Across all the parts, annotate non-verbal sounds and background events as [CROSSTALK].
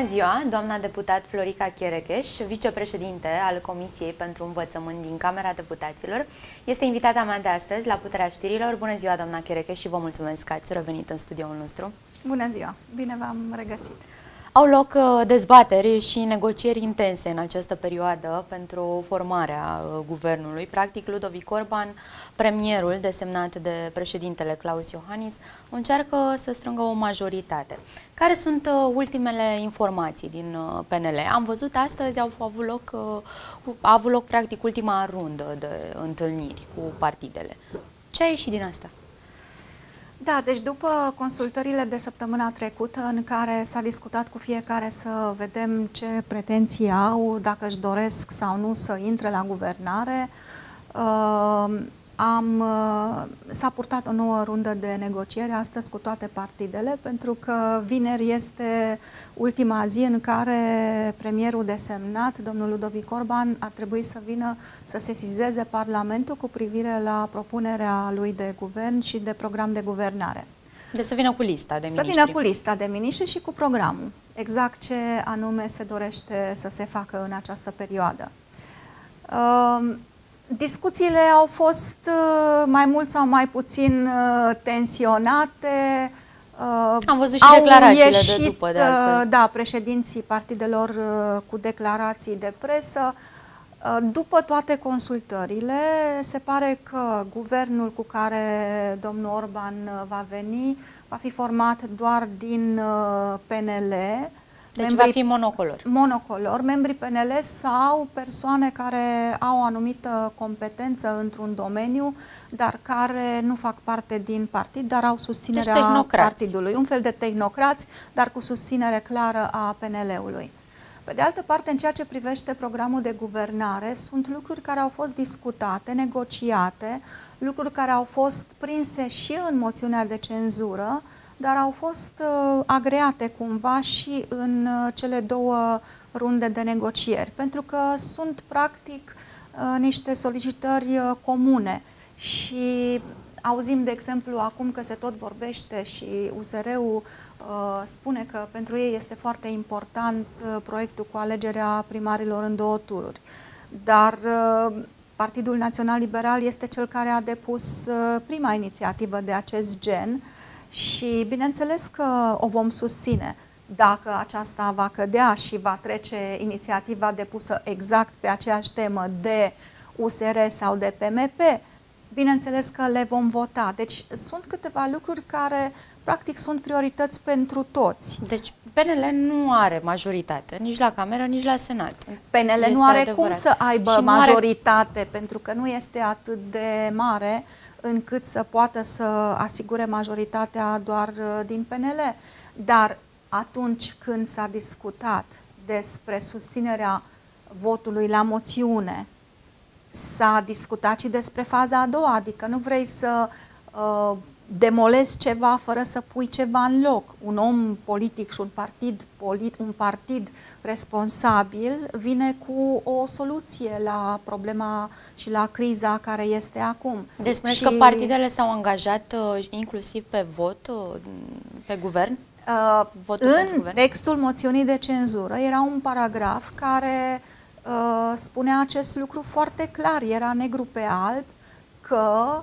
Bună ziua, doamna deputat Florica Cherecheș, vicepreședinte al Comisiei pentru Învățământ din Camera Deputaților. Este invitata mea de astăzi la Puterea Știrilor. Bună ziua, doamna Cherecheș, și vă mulțumesc că ați revenit în studioul nostru. Bună ziua, bine v-am regăsit. Au loc uh, dezbateri și negocieri intense în această perioadă pentru formarea uh, guvernului. Practic, Ludovic Orban, premierul desemnat de președintele Claus Iohannis, încearcă să strângă o majoritate. Care sunt uh, ultimele informații din PNL? Am văzut astăzi, au avut loc, a avut loc practic ultima rundă de întâlniri cu partidele. Ce a ieșit din asta? Da, deci după consultările de săptămâna trecută în care s-a discutat cu fiecare să vedem ce pretenții au, dacă își doresc sau nu să intre la guvernare, uh, am, uh, s-a purtat o nouă rundă de negociere astăzi cu toate partidele, pentru că vineri este ultima zi în care premierul desemnat, domnul Ludovic Orban, ar trebui să vină să sesizeze Parlamentul cu privire la propunerea lui de guvern și de program de guvernare. De să vină cu lista de miniștri. Să vină cu lista de miniștri și cu programul. Exact ce anume se dorește să se facă în această perioadă. Uh, Discuțiile au fost uh, mai mult sau mai puțin uh, tensionate. Uh, Am văzut și au declarațiile ieșit, de după, de altfel. Da, președinții partidelor cu declarații de presă. După toate consultările, se pare că guvernul cu care domnul Orban va veni va fi format doar din PNL, deci membrii, va fi monocolor. Monocolor, membrii PNL sau persoane care au o anumită competență într-un domeniu, dar care nu fac parte din partid, dar au susținerea deci partidului. Un fel de tehnocrați, dar cu susținere clară a PNL-ului. Pe de altă parte, în ceea ce privește programul de guvernare, sunt lucruri care au fost discutate, negociate, lucruri care au fost prinse și în moțiunea de cenzură, dar au fost uh, agreate cumva și în uh, cele două runde de negocieri, pentru că sunt practic uh, niște solicitări uh, comune și auzim, de exemplu, acum că se tot vorbește și USR-ul uh, spune că pentru ei este foarte important uh, proiectul cu alegerea primarilor în două tururi. Dar uh, Partidul Național Liberal este cel care a depus uh, prima inițiativă de acest gen și bineînțeles că o vom susține dacă aceasta va cădea și va trece inițiativa depusă exact pe aceeași temă de USR sau de PMP, bineînțeles că le vom vota. Deci sunt câteva lucruri care practic sunt priorități pentru toți. Deci PNL nu are majoritate, nici la Cameră, nici la Senat. PNL este nu are adevărat. cum să aibă și majoritate, are... pentru că nu este atât de mare încât să poată să asigure majoritatea doar uh, din PNL. Dar atunci când s-a discutat despre susținerea votului la moțiune, s-a discutat și despre faza a doua, adică nu vrei să uh, demolezi ceva fără să pui ceva în loc. Un om politic și un partid, polit, un partid responsabil vine cu o soluție la problema și la criza care este acum. Deci spuneți și... că partidele s-au angajat uh, inclusiv pe vot, uh, pe guvern? Uh, în guvern? textul moțiunii de cenzură era un paragraf care uh, spunea acest lucru foarte clar, era negru pe alb, că Uh,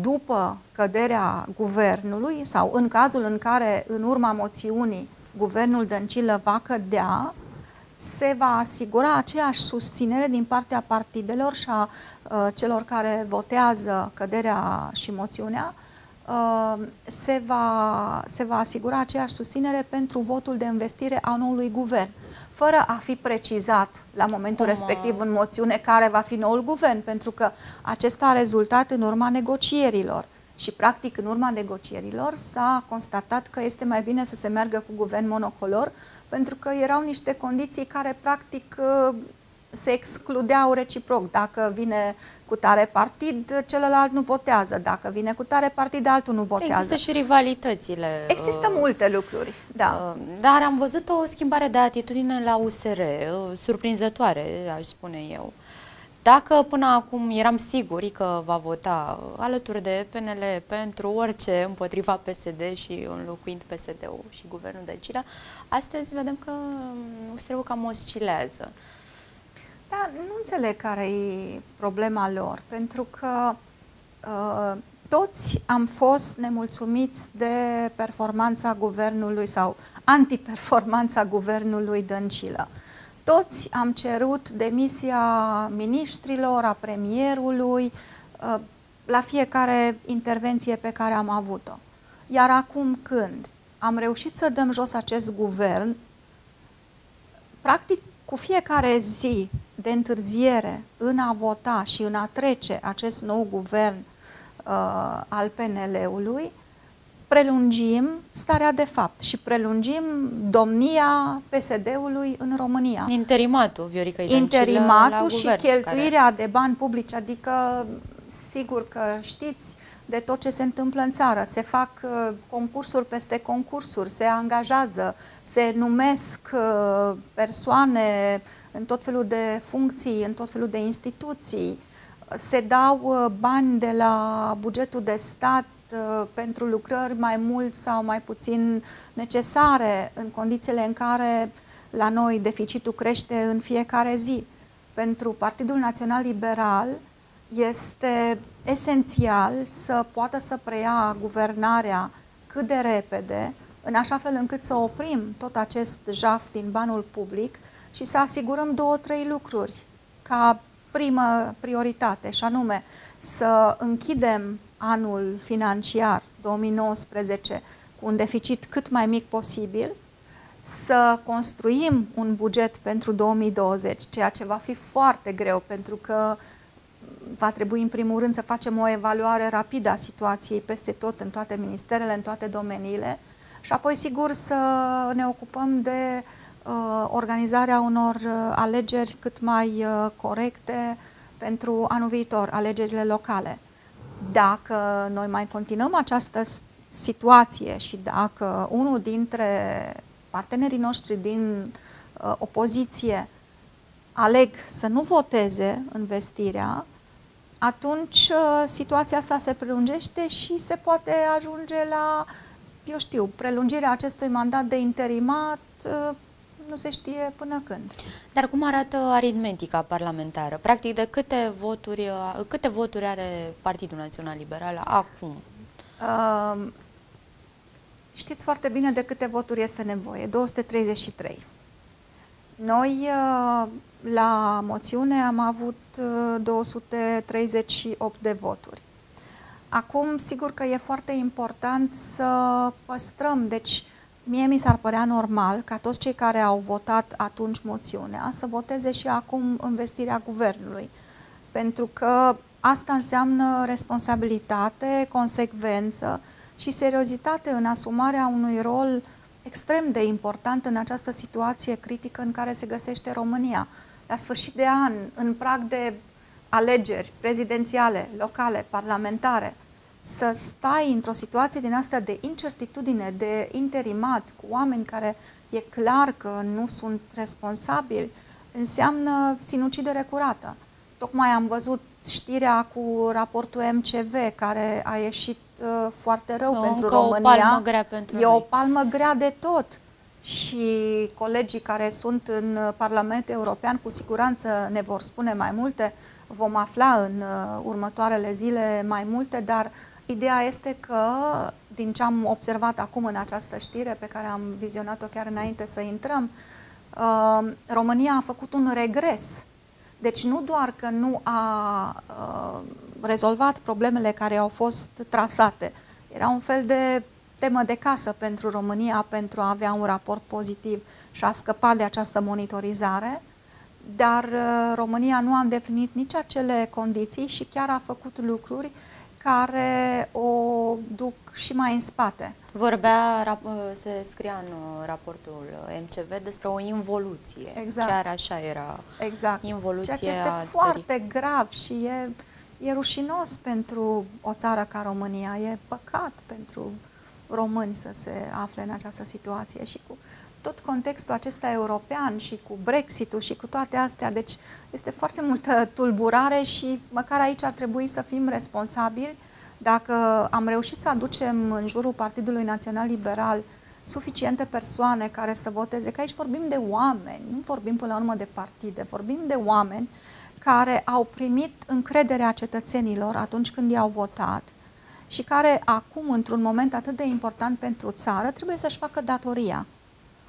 după căderea guvernului sau în cazul în care în urma moțiunii guvernul Dăncilă va cădea, se va asigura aceeași susținere din partea partidelor și a uh, celor care votează căderea și moțiunea, uh, se, va, se va asigura aceeași susținere pentru votul de investire a noului guvern fără a fi precizat la momentul Cum, respectiv în moțiune care va fi noul guvern, pentru că acesta a rezultat în urma negocierilor. Și, practic, în urma negocierilor s-a constatat că este mai bine să se meargă cu guvern monocolor, pentru că erau niște condiții care, practic, se excludeau reciproc. Dacă vine cu tare partid, celălalt nu votează. Dacă vine cu tare partid, altul nu votează. Există și rivalitățile. Există uh, multe lucruri, da. Uh, dar am văzut o schimbare de atitudine la USR, uh, surprinzătoare, aș spune eu. Dacă până acum eram siguri că va vota alături de PNL pentru orice împotriva PSD și înlocuind PSD-ul și guvernul de Cila, astăzi vedem că USR-ul cam oscilează. Da, nu înțeleg care e problema lor, pentru că uh, toți am fost nemulțumiți de performanța guvernului sau antiperformanța guvernului Dăncilă. Toți am cerut demisia ministrilor, a premierului, uh, la fiecare intervenție pe care am avut-o. Iar acum când am reușit să dăm jos acest guvern, practic cu fiecare zi de întârziere în a vota și în a trece acest nou guvern uh, al PNL-ului, prelungim starea de fapt și prelungim domnia PSD-ului în România. Interimatul, Viorica Interimatul și cheltuirea care... de bani publici, adică sigur că știți de tot ce se întâmplă în țară. Se fac uh, concursuri peste concursuri, se angajează, se numesc uh, persoane în tot felul de funcții, în tot felul de instituții, se dau uh, bani de la bugetul de stat uh, pentru lucrări mai mult sau mai puțin necesare în condițiile în care la noi deficitul crește în fiecare zi. Pentru Partidul Național Liberal este esențial să poată să preia guvernarea cât de repede, în așa fel încât să oprim tot acest jaf din banul public și să asigurăm două, trei lucruri ca primă prioritate, și anume să închidem anul financiar 2019 cu un deficit cât mai mic posibil, să construim un buget pentru 2020, ceea ce va fi foarte greu pentru că va trebui în primul rând să facem o evaluare rapidă a situației peste tot, în toate ministerele, în toate domeniile și apoi sigur să ne ocupăm de Uh, organizarea unor uh, alegeri cât mai uh, corecte pentru anul viitor, alegerile locale. Dacă noi mai continuăm această situație și dacă unul dintre partenerii noștri din opoziție aleg să nu voteze în vestirea, atunci situația asta se prelungește și se poate ajunge la, eu știu, prelungirea acestui mandat de interimat nu se știe până când. Dar cum arată aritmetica parlamentară? Practic, de câte voturi, câte voturi are Partidul Național Liberal acum? Uh, știți foarte bine de câte voturi este nevoie. 233. Noi, uh, la moțiune, am avut 238 uh, de voturi. Acum, sigur că e foarte important să păstrăm, deci Mie mi s-ar părea normal ca toți cei care au votat atunci moțiunea să voteze și acum investirea guvernului. Pentru că asta înseamnă responsabilitate, consecvență și seriozitate în asumarea unui rol extrem de important în această situație critică în care se găsește România. La sfârșit de an, în prag de alegeri prezidențiale, locale, parlamentare, să stai într-o situație din asta de incertitudine, de interimat, cu oameni care e clar că nu sunt responsabili, înseamnă sinucidere curată. Tocmai am văzut știrea cu raportul MCV, care a ieșit uh, foarte rău o, pentru România. o palmă grea pentru E noi. o palmă grea de tot. Și colegii care sunt în Parlamentul European cu siguranță ne vor spune mai multe, vom afla în uh, următoarele zile mai multe, dar uh, Ideea este că, din ce am observat acum în această știre pe care am vizionat-o chiar înainte să intrăm, uh, România a făcut un regres. Deci nu doar că nu a uh, rezolvat problemele care au fost trasate, era un fel de temă de casă pentru România pentru a avea un raport pozitiv și a scăpa de această monitorizare, dar uh, România nu a îndeplinit nici acele condiții și chiar a făcut lucruri care o duc și mai în spate. Vorbea, se scria în uh, raportul MCV despre o involuție. Exact. Chiar așa era. Exact. Involuția Ceea ce este foarte grav și e, e rușinos pentru o țară ca România. E păcat pentru români să se afle în această situație și cu tot contextul acesta european și cu Brexit-ul și cu toate astea, deci este foarte multă tulburare și măcar aici ar trebui să fim responsabili dacă am reușit să aducem în jurul Partidului Național Liberal suficiente persoane care să voteze, că aici vorbim de oameni, nu vorbim până la urmă de partide, vorbim de oameni care au primit încrederea cetățenilor atunci când i-au votat și care acum, într-un moment atât de important pentru țară, trebuie să-și facă datoria.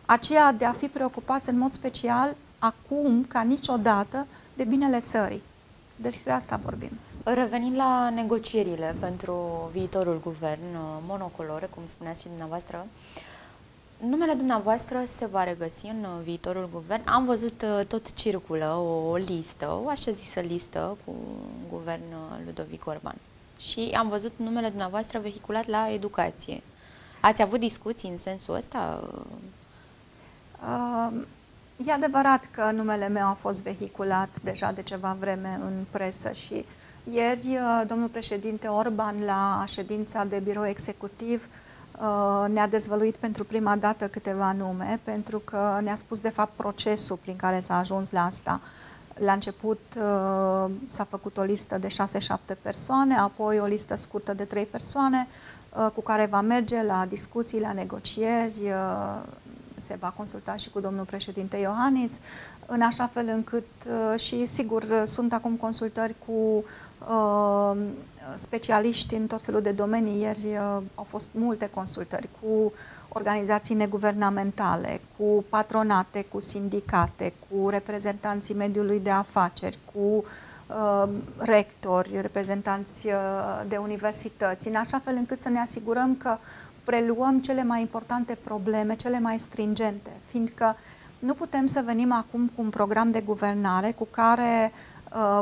Aceea de a fi preocupați în mod special, acum, ca niciodată, de binele țării. Despre asta vorbim. Revenind la negocierile pentru viitorul guvern monocolor, cum spuneați și dumneavoastră, numele dumneavoastră se va regăsi în viitorul guvern. Am văzut uh, tot circulă o, o listă, o așa zisă listă cu guvern uh, Ludovic Orban. Și am văzut numele dumneavoastră vehiculat la educație. Ați avut discuții în sensul ăsta? Uh, e adevărat că numele meu a fost vehiculat deja de ceva vreme în presă și ieri uh, domnul președinte Orban la ședința de birou executiv uh, ne-a dezvăluit pentru prima dată câteva nume pentru că ne-a spus de fapt procesul prin care s-a ajuns la asta. La început uh, s-a făcut o listă de 6-7 persoane, apoi o listă scurtă de 3 persoane uh, cu care va merge la discuții, la negocieri, uh, se va consulta și cu domnul președinte Iohannis, în așa fel încât și sigur sunt acum consultări cu specialiști în tot felul de domenii. Ieri au fost multe consultări cu organizații neguvernamentale, cu patronate, cu sindicate, cu reprezentanții mediului de afaceri, cu uh, rectori, reprezentanți uh, de universități, în așa fel încât să ne asigurăm că preluăm cele mai importante probleme, cele mai stringente, fiindcă nu putem să venim acum cu un program de guvernare cu care uh,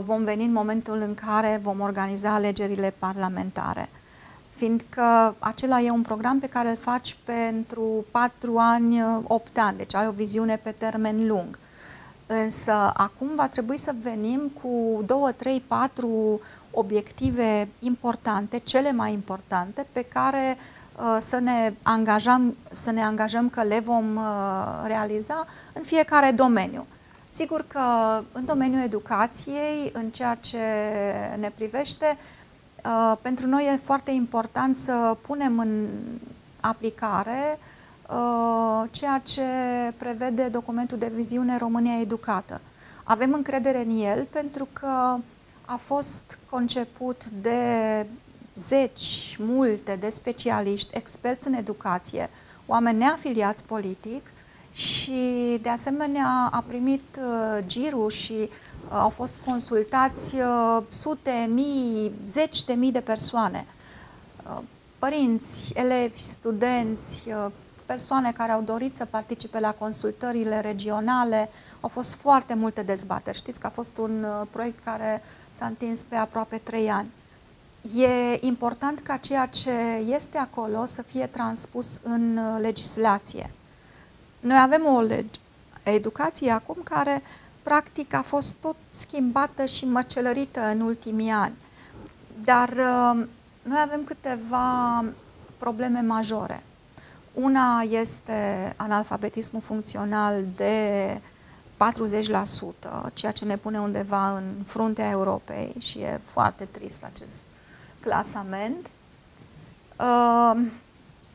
vom veni în momentul în care vom organiza alegerile parlamentare fiindcă acela e un program pe care îl faci pentru 4 ani, 8 ani, deci ai o viziune pe termen lung. Însă acum va trebui să venim cu 2, 3, 4 obiective importante, cele mai importante, pe care uh, să ne, angajăm, să ne angajăm că le vom uh, realiza în fiecare domeniu. Sigur că în domeniul educației, în ceea ce ne privește, Uh, pentru noi e foarte important să punem în aplicare uh, ceea ce prevede documentul de viziune România Educată. Avem încredere în el pentru că a fost conceput de zeci, multe de specialiști, experți în educație, oameni neafiliați politic și de asemenea a primit uh, girul și au fost consultați uh, sute, mii, zeci de mii de persoane, uh, părinți, elevi, studenți, uh, persoane care au dorit să participe la consultările regionale, au fost foarte multe dezbateri. Știți că a fost un proiect care s-a întins pe aproape trei ani. E important ca ceea ce este acolo să fie transpus în legislație. Noi avem o lege, educație acum care uh, practic a fost tot schimbată și măcelărită în ultimii ani. Dar uh, noi avem câteva probleme majore. Una este analfabetismul funcțional de 40%, ceea ce ne pune undeva în fruntea Europei și e foarte trist acest clasament. Uh,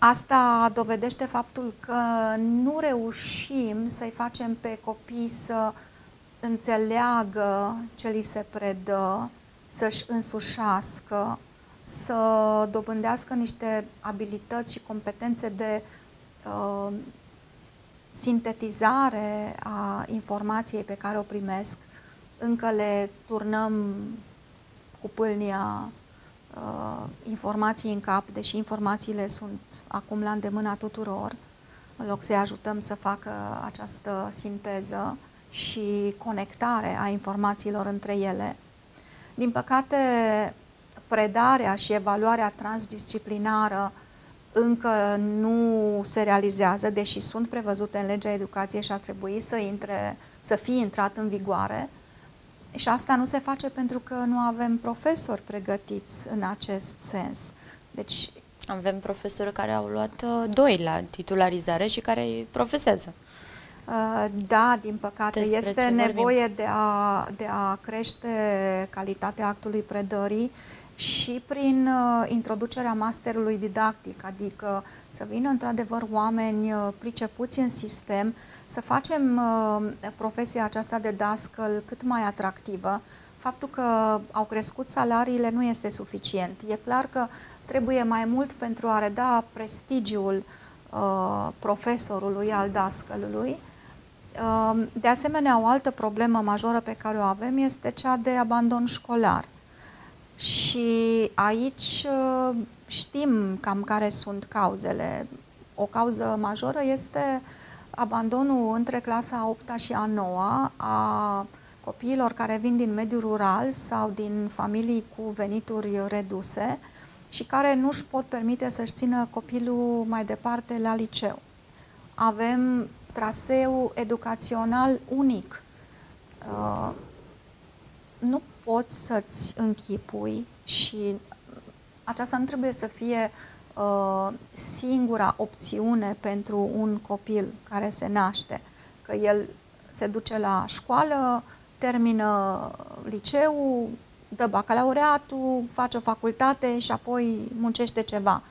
asta dovedește faptul că nu reușim să-i facem pe copii să înțeleagă ce li se predă, să-și însușească, să dobândească niște abilități și competențe de uh, sintetizare a informației pe care o primesc, încă le turnăm cu pâlnia uh, informații în cap, deși informațiile sunt acum la îndemâna tuturor, în loc să-i ajutăm să facă această sinteză și conectare a informațiilor între ele. Din păcate, predarea și evaluarea transdisciplinară încă nu se realizează, deși sunt prevăzute în legea educației și ar trebui să, intre, să fie intrat în vigoare. Și asta nu se face pentru că nu avem profesori pregătiți în acest sens. Deci avem profesori care au luat uh, doi la titularizare și care profesează. Uh, da, din păcate, Despre este nevoie de a, de a crește calitatea actului predării și prin uh, introducerea masterului didactic, adică să vină într-adevăr oameni uh, pricepuți în sistem, să facem uh, profesia aceasta de dascăl cât mai atractivă. Faptul că au crescut salariile nu este suficient. E clar că trebuie mai mult pentru a reda prestigiul uh, profesorului, al dascălului. Uh, de asemenea, o altă problemă majoră pe care o avem este cea de abandon școlar. Și aici uh, știm cam care sunt cauzele. O cauză majoră este abandonul între clasa a 8 și a 9 a copiilor care vin din mediul rural sau din familii cu venituri reduse și care nu își pot permite să-și țină copilul mai departe la liceu. Avem traseu educațional unic. Uh, nu poți să-ți închipui și aceasta nu trebuie să fie uh, singura opțiune pentru un copil care se naște, că el se duce la școală, termină liceul, dă bacalaureatul, face o facultate și apoi muncește ceva.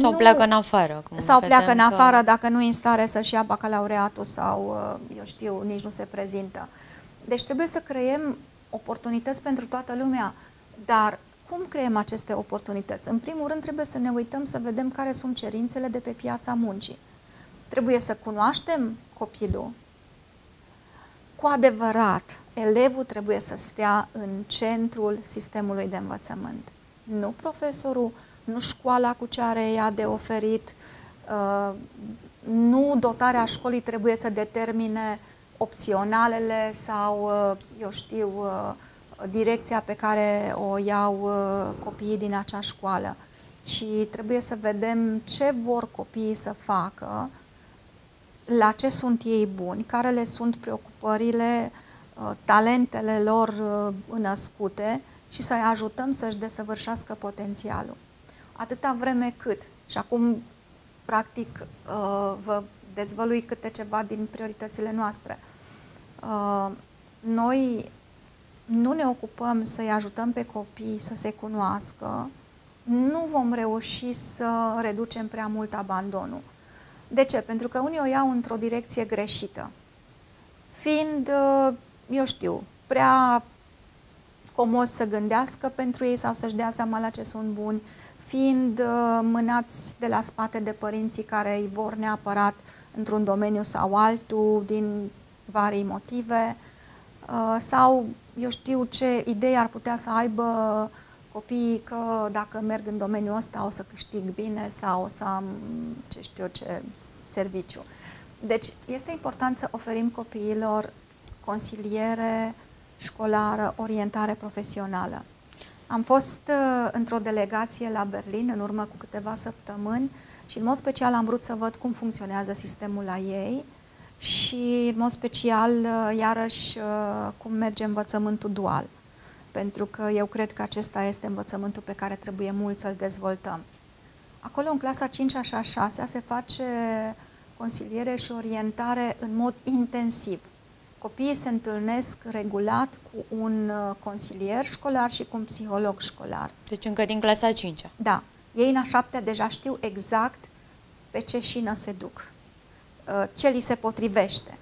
Sau nu, pleacă în afară. Cum sau pleacă în afară că... dacă nu e în stare să-și ia bacalaureatul sau, uh, eu știu, nici nu se prezintă. Deci trebuie să creăm oportunități pentru toată lumea, dar cum creăm aceste oportunități? În primul rând trebuie să ne uităm să vedem care sunt cerințele de pe piața muncii. Trebuie să cunoaștem copilul. Cu adevărat, elevul trebuie să stea în centrul sistemului de învățământ. Nu profesorul, nu școala cu ce are ea de oferit, uh, nu dotarea școlii trebuie să determine opționalele sau, uh, eu știu, uh, direcția pe care o iau uh, copiii din acea școală, ci trebuie să vedem ce vor copiii să facă, la ce sunt ei buni, care le sunt preocupările, talentele lor născute și să-i ajutăm să-și desăvârșească potențialul. Atâta vreme cât, și acum practic vă dezvălui câte ceva din prioritățile noastre. Uh, noi nu ne ocupăm să-i ajutăm pe copii să se cunoască, nu vom reuși să reducem prea mult abandonul. De ce? Pentru că unii o iau într-o direcție greșită. Fiind, uh, eu știu, prea comos să gândească pentru ei sau să-și dea seama la ce sunt buni, fiind uh, mânați de la spate de părinții care îi vor neapărat într-un domeniu sau altul, din vari motive uh, sau eu știu ce idei ar putea să aibă copiii că dacă merg în domeniul ăsta o să câștig bine sau o să am ce știu eu ce serviciu. Deci este important să oferim copiilor consiliere școlară, orientare profesională. Am fost uh, într-o delegație la Berlin în urmă cu câteva săptămâni și în mod special am vrut să văd cum funcționează sistemul la ei și, în mod special, uh, iarăși, uh, cum merge învățământul dual. Pentru că eu cred că acesta este învățământul pe care trebuie mult să-l dezvoltăm. Acolo, în clasa 5 și a 6 se face consiliere și orientare în mod intensiv. Copiii se întâlnesc regulat cu un uh, consilier școlar și cu un psiholog școlar. Deci încă din clasa 5 -a. Da. Ei în a 7 deja știu exact pe ce șină se duc. Uh, ce li se potrivește.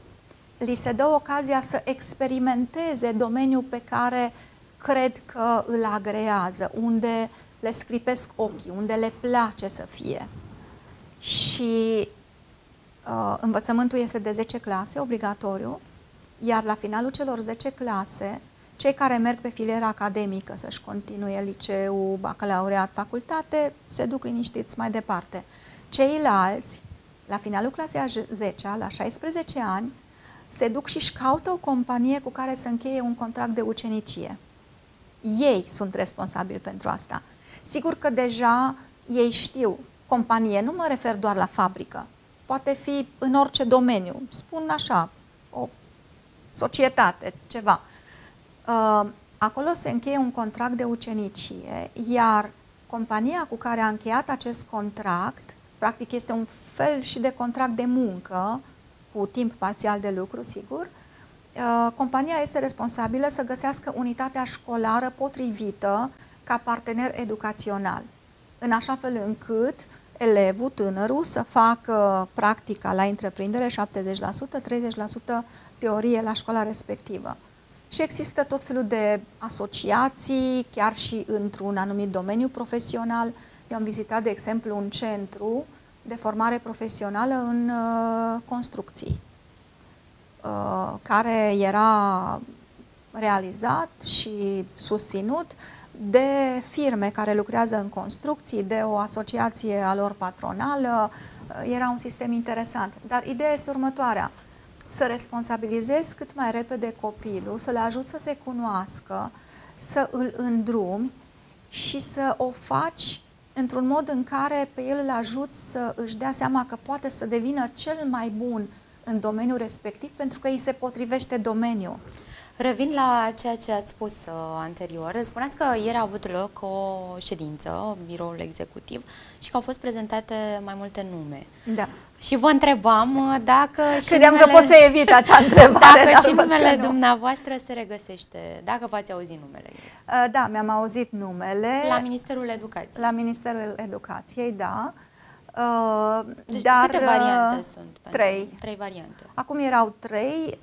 Li se dă ocazia să experimenteze domeniul pe care cred că îl agrează, unde le scripesc ochii, unde le place să fie. Și uh, învățământul este de 10 clase, obligatoriu, iar la finalul celor 10 clase, cei care merg pe filiera academică să-și continue liceu, bacalaureat, facultate, se duc liniștiți mai departe. Ceilalți la finalul clasei a 10 la 16 ani, se duc și își caută o companie cu care să încheie un contract de ucenicie. Ei sunt responsabili pentru asta. Sigur că deja ei știu, companie, nu mă refer doar la fabrică, poate fi în orice domeniu, spun așa, o societate, ceva. Uh, acolo se încheie un contract de ucenicie, iar compania cu care a încheiat acest contract, practic este un fel și de contract de muncă cu timp parțial de lucru, sigur, uh, compania este responsabilă să găsească unitatea școlară potrivită ca partener educațional, în așa fel încât elevul, tânărul, să facă practica la întreprindere 70%, 30% teorie la școala respectivă. Și există tot felul de asociații, chiar și într-un anumit domeniu profesional. Eu am vizitat, de exemplu, un centru de formare profesională în uh, construcții, uh, care era realizat și susținut de firme care lucrează în construcții, de o asociație a lor patronală. Uh, era un sistem interesant. Dar ideea este următoarea să responsabilizezi cât mai repede copilul, să le ajut să se cunoască, să îl îndrumi și să o faci într-un mod în care pe el îl ajut să își dea seama că poate să devină cel mai bun în domeniul respectiv pentru că îi se potrivește domeniul. Revin la ceea ce ați spus uh, anterior. Spuneați că ieri a avut loc o ședință, biroul executiv, și că au fost prezentate mai multe nume. Da. Și vă întrebam uh, dacă și Credeam numele... că pot să evit acea [LAUGHS] întrebare. Dacă și numele dumneavoastră se regăsește, dacă v-ați auzit numele. Uh, da, mi-am auzit numele. La Ministerul Educației. La Ministerul Educației, da. Uh, deci dar, câte variante sunt? Trei. Trei variante. Acum erau trei,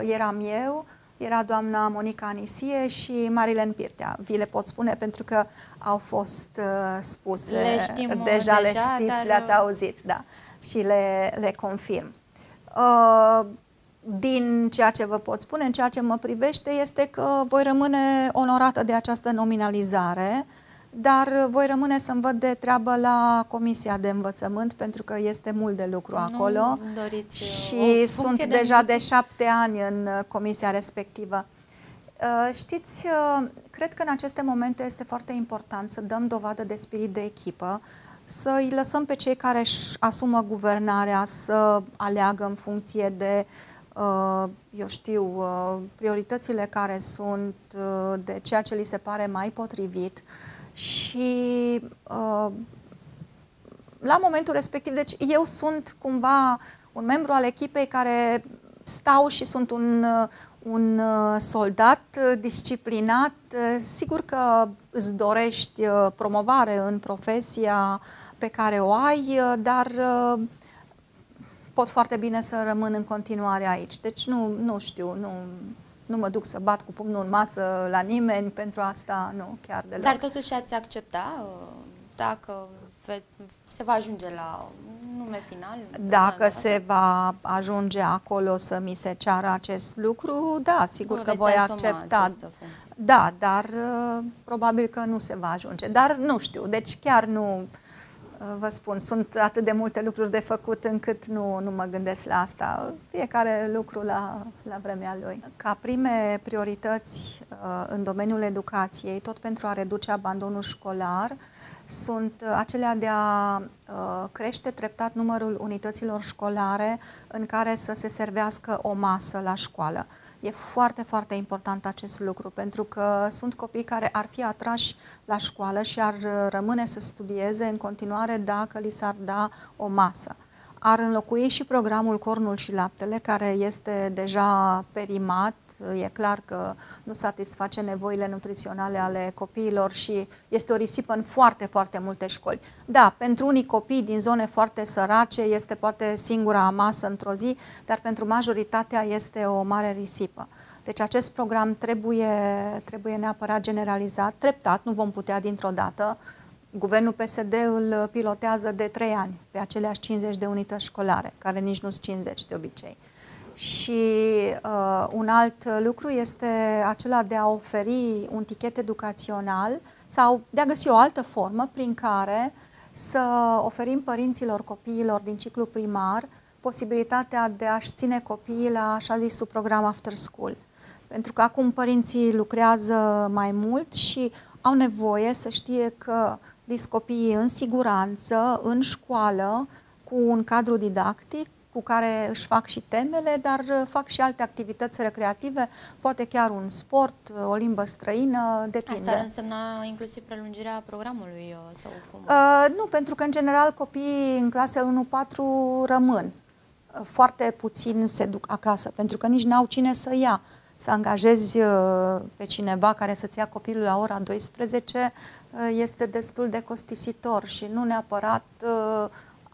eram eu, era doamna Monica Anisie și Marilen Pirtea. Vi le pot spune pentru că au fost spuse. Le știm deja, deja le știți, dar... le-ați auzit, da și le, le confirm. Uh, din ceea ce vă pot spune, în ceea ce mă privește, este că voi rămâne onorată de această nominalizare, dar voi rămâne să-mi văd de treabă la Comisia de Învățământ, pentru că este mult de lucru acolo doriți uh, și sunt de deja de șapte ani în comisia respectivă. Uh, știți, cred că în aceste momente este foarte important să dăm dovadă de spirit de echipă, să îi lăsăm pe cei care își asumă guvernarea să aleagă în funcție de, uh, eu știu, uh, prioritățile care sunt, uh, de ceea ce li se pare mai potrivit și la momentul respectiv, deci eu sunt cumva un membru al echipei care stau și sunt un, un soldat disciplinat. Sigur că îți dorești promovare în profesia pe care o ai, dar pot foarte bine să rămân în continuare aici. Deci nu, nu știu, nu, nu mă duc să bat cu pumnul în masă la nimeni pentru asta, nu, chiar deloc. Dar totuși ați accepta dacă se va ajunge la nume final? Dacă se va ajunge acolo să mi se ceară acest lucru, da, sigur că voi accepta. Da, dar uh, probabil că nu se va ajunge. Dar nu știu, deci chiar nu uh, vă spun, sunt atât de multe lucruri de făcut încât nu, nu mă gândesc la asta. Fiecare lucru la, la vremea lui. Ca prime priorități uh, în domeniul educației, tot pentru a reduce abandonul școlar, sunt uh, acelea de a uh, crește treptat numărul unităților școlare în care să se servească o masă la școală. E foarte, foarte important acest lucru, pentru că sunt copii care ar fi atrași la școală și ar rămâne să studieze în continuare dacă li s-ar da o masă ar înlocui și programul Cornul și Laptele, care este deja perimat. E clar că nu satisface nevoile nutriționale ale copiilor și este o risipă în foarte, foarte multe școli. Da, pentru unii copii din zone foarte sărace este poate singura masă într-o zi, dar pentru majoritatea este o mare risipă. Deci acest program trebuie, trebuie neapărat generalizat, treptat, nu vom putea dintr-o dată, Guvernul PSD îl pilotează de 3 ani pe aceleași 50 de unități școlare, care nici nu sunt 50 de obicei. Și uh, un alt lucru este acela de a oferi un tichet educațional sau de a găsi o altă formă prin care să oferim părinților copiilor din ciclu primar posibilitatea de a-și ține copiii la așa zisul program after school. Pentru că acum părinții lucrează mai mult și au nevoie să știe că vis copiii în siguranță, în școală, cu un cadru didactic, cu care își fac și temele, dar fac și alte activități recreative, poate chiar un sport, o limbă străină, depinde. Asta ar însemna inclusiv prelungirea programului sau cum? Uh, nu, pentru că în general copiii în clasele 1-4 rămân. foarte puțin se duc acasă, pentru că nici n-au cine să ia. Să angajezi pe cineva care să-ți ia copilul la ora 12 este destul de costisitor și nu neapărat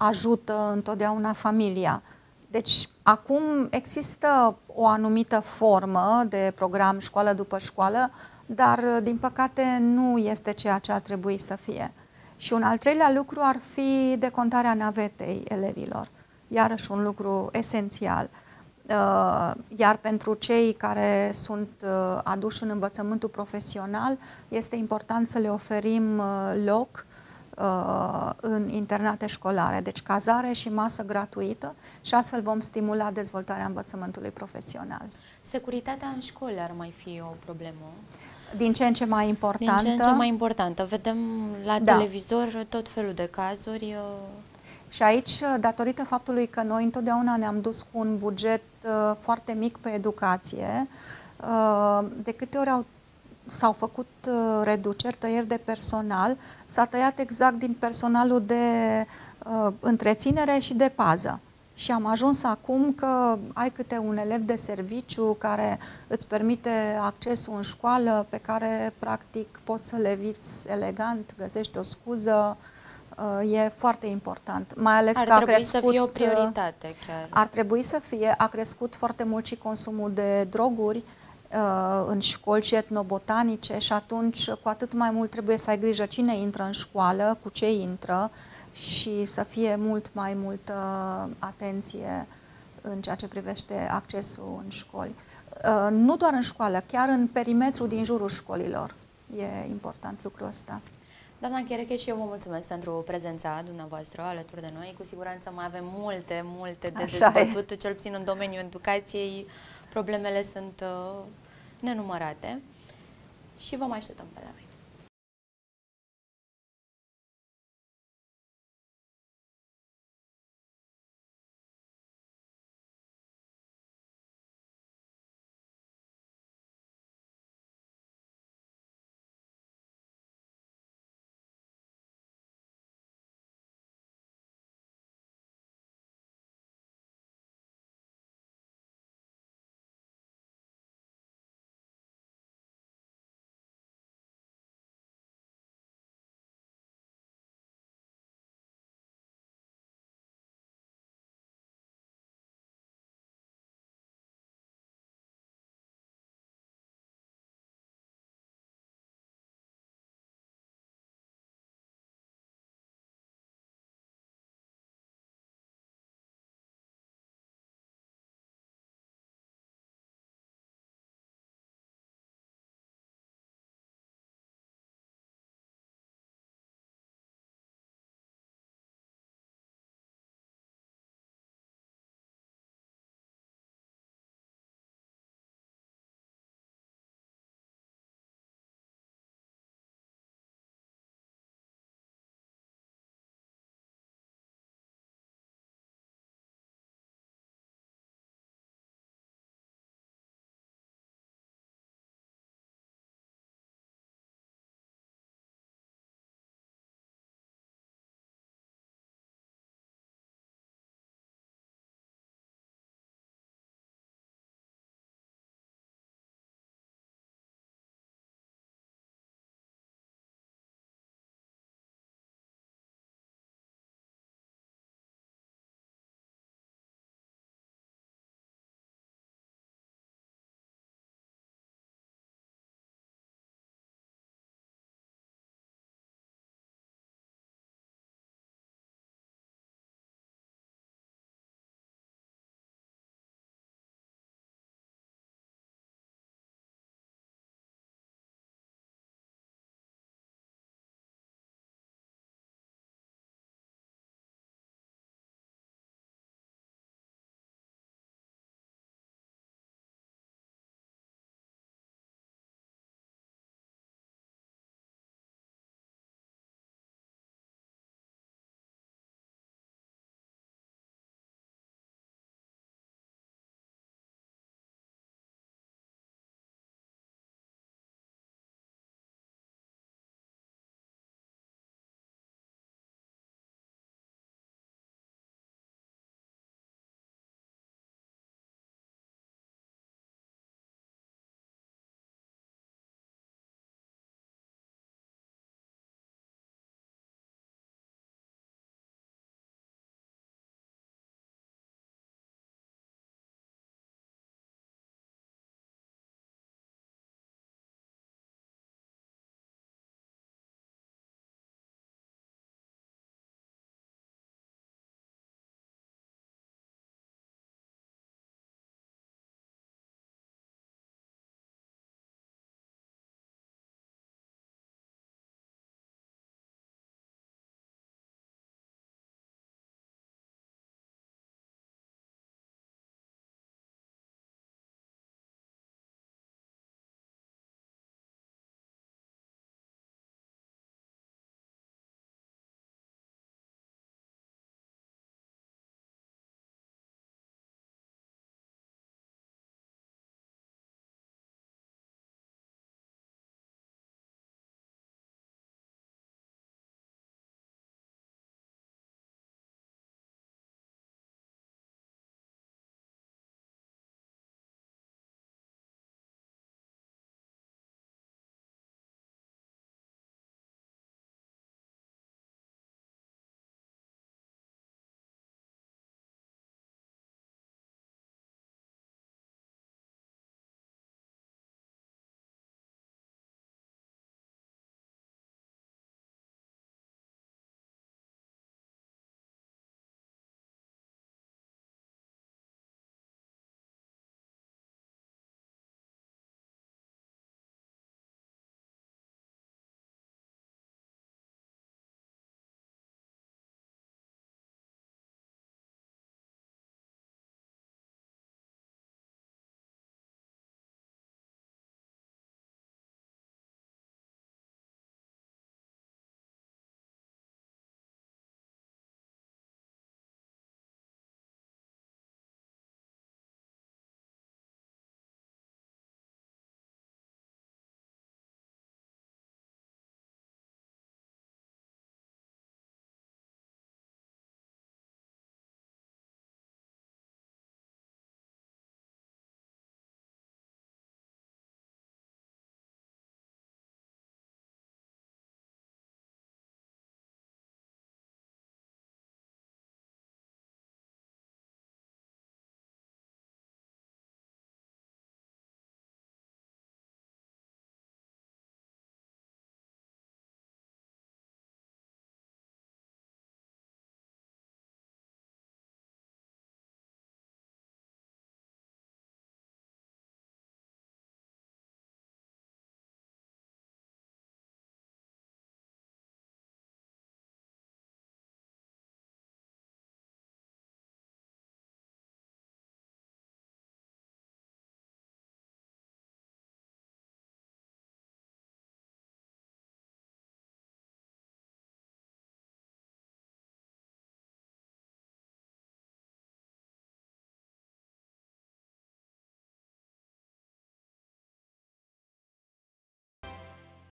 ajută întotdeauna familia. Deci, acum există o anumită formă de program școală după școală, dar, din păcate, nu este ceea ce ar trebui să fie. Și un al treilea lucru ar fi decontarea navetei elevilor. Iarăși un lucru esențial. Uh, iar pentru cei care sunt uh, aduși în învățământul profesional, este important să le oferim uh, loc uh, în internate școlare, deci cazare și masă gratuită și astfel vom stimula dezvoltarea învățământului profesional. Securitatea în școli ar mai fi o problemă? Din ce în ce mai importantă. Din ce în ce mai importantă. Vedem la da. televizor tot felul de cazuri. Uh... Și aici, datorită faptului că noi întotdeauna ne-am dus cu un buget uh, foarte mic pe educație, uh, de câte ori au s-au făcut uh, reduceri, tăieri de personal, s-a tăiat exact din personalul de uh, întreținere și de pază. Și am ajuns acum că ai câte un elev de serviciu care îți permite accesul în școală, pe care practic poți să le viți elegant, găsești o scuză, uh, e foarte important. Mai ales ar că a crescut, să fie o prioritate chiar. Ar trebui să fie, a crescut foarte mult și consumul de droguri, Uh, în școli și etnobotanice și atunci cu atât mai mult trebuie să ai grijă cine intră în școală, cu ce intră și să fie mult mai multă atenție în ceea ce privește accesul în școli. Uh, nu doar în școală, chiar în perimetru din jurul școlilor. E important lucrul ăsta. Doamna Chereche, și eu vă mulțumesc pentru prezența dumneavoastră alături de noi. Cu siguranță mai avem multe, multe de Așa dezbătut, e. cel puțin în domeniul educației. Problemele sunt uh, nenumărate și vă mai așteptăm pe la noi.